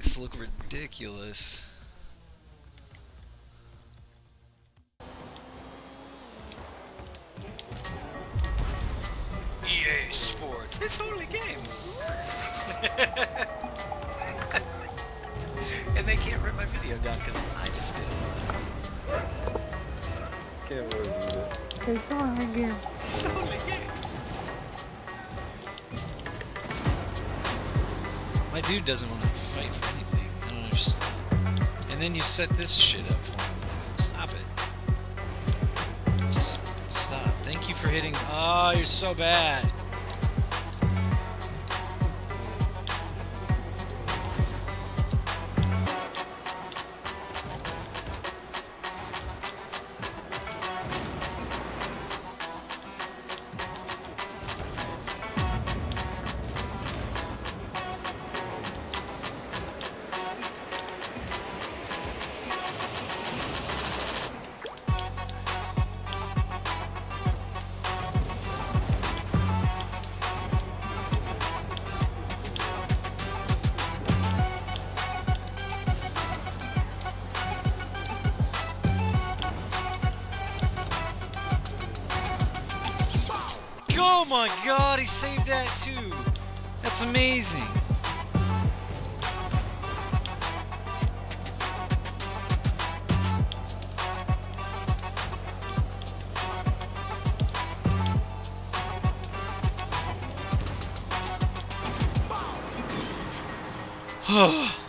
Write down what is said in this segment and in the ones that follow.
Jinx look ridiculous. EA Sports. It's only a game. and they can't rip my video down because I just did it. Can't believe it. It's only a game. It's only a game. My dude doesn't want to fight understand. And then you set this shit up. Stop it. Just stop. Thank you for hitting. Oh, you're so bad. Oh my god, he saved that too. That's amazing. Whew.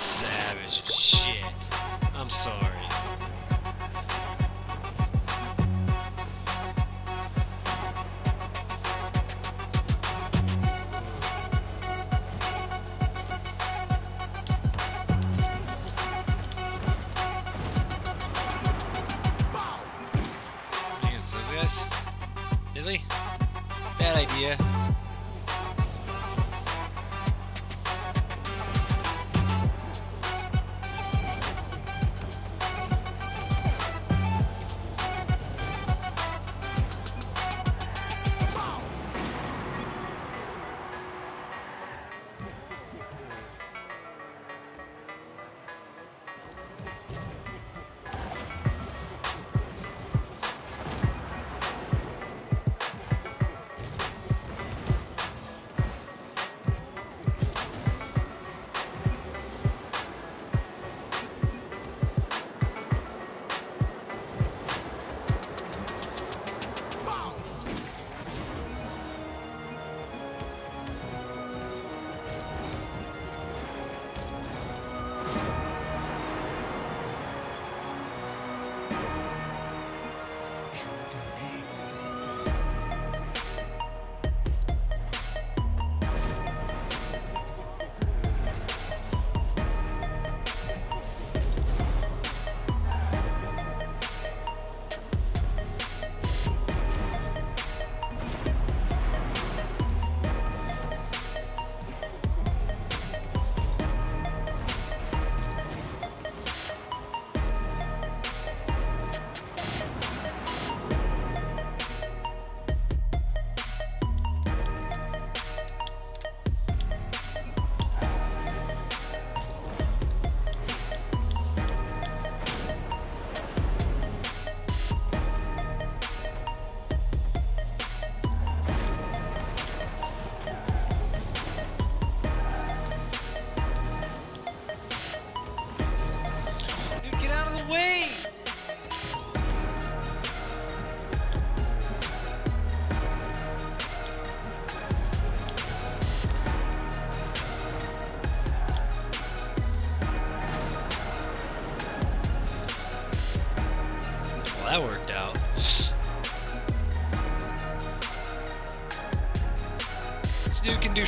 savage as shit. I'm sorry. Against those guys? Really? Bad idea.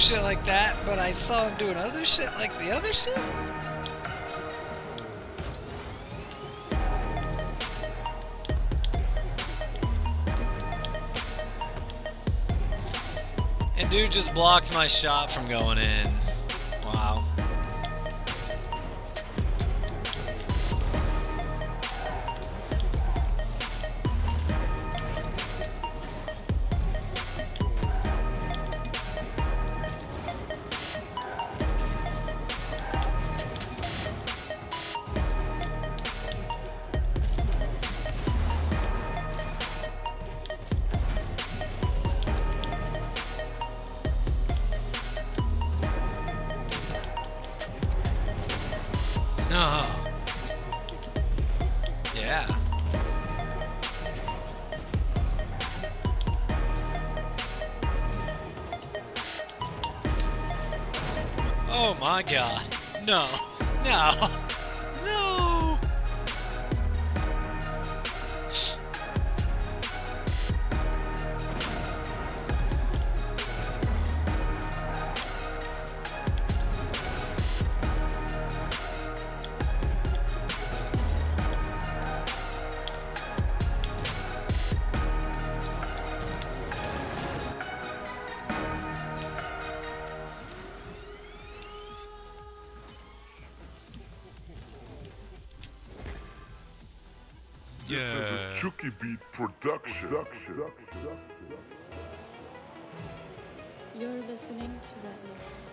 Shit like that, but I saw him doing other shit like the other shit? And dude just blocked my shot from going in. Oh my god. No. No. Chuki Beat production. You're listening to that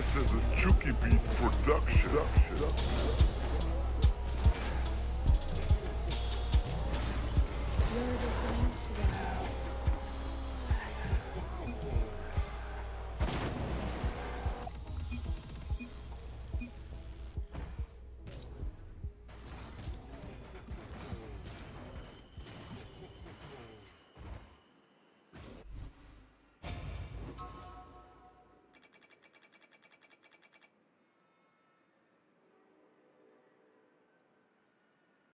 This is a Chuki Beat production. You're listening to